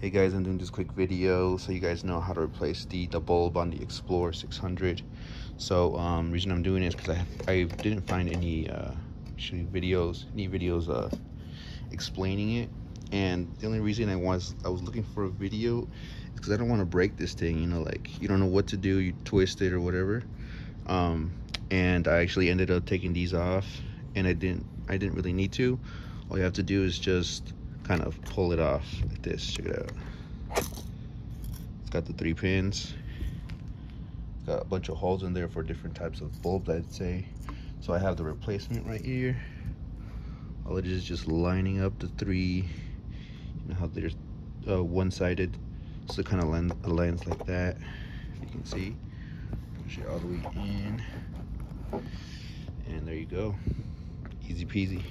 Hey guys, I'm doing this quick video so you guys know how to replace the, the bulb on the XPLOR 600. So um, reason I'm doing is because I, I didn't find any uh, actually videos, any videos uh, explaining it. And the only reason I was I was looking for a video is because I don't want to break this thing. You know, like you don't know what to do, you twist it or whatever. Um, and I actually ended up taking these off, and I didn't I didn't really need to. All you have to do is just kind of pull it off like this. Check it out. It's got the three pins. Got a bunch of holes in there for different types of bulbs, I'd say. So I have the replacement right here. All it is is just lining up the three. You know how there's uh, one-sided, so it kind of aligns like that. You can see. Push it all the way in, and there you go. Easy peasy.